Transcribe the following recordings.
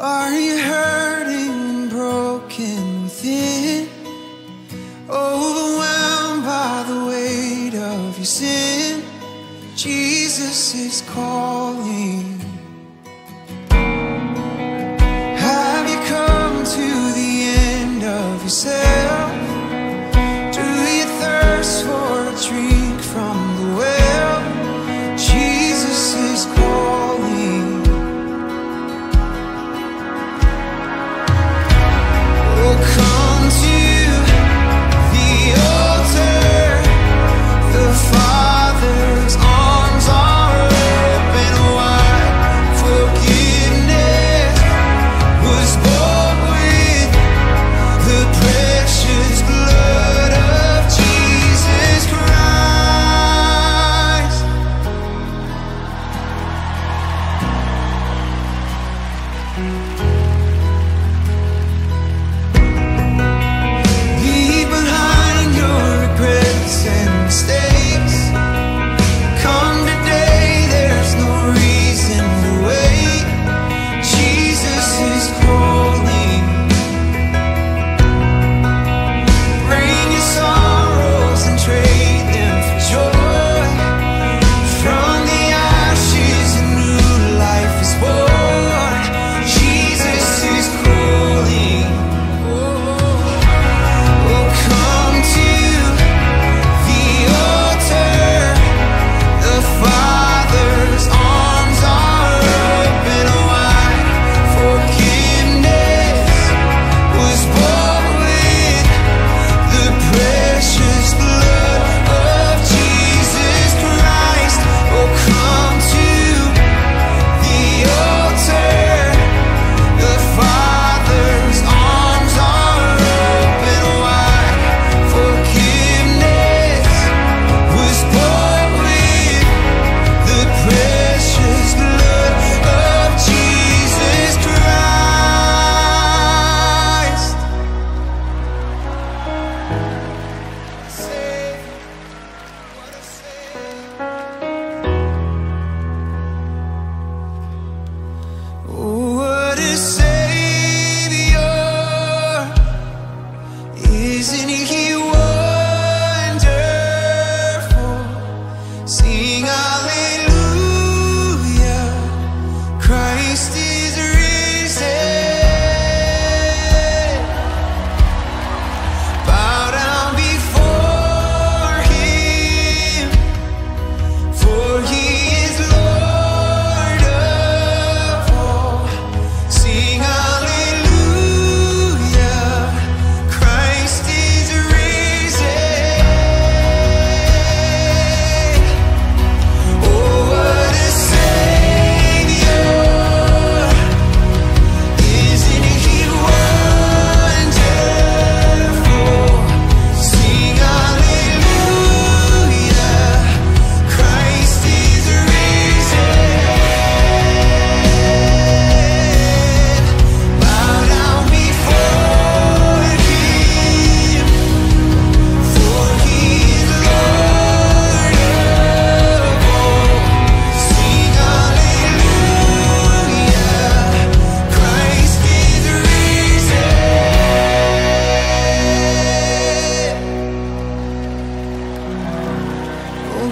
Are you hurting and broken within? Overwhelmed by the weight of your sin? Jesus is calling. Have you come to the end of yourself?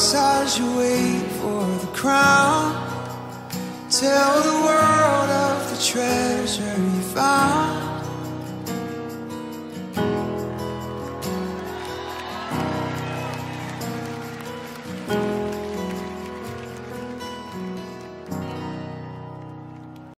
as you wait for the crown. Tell the world of the treasure you found.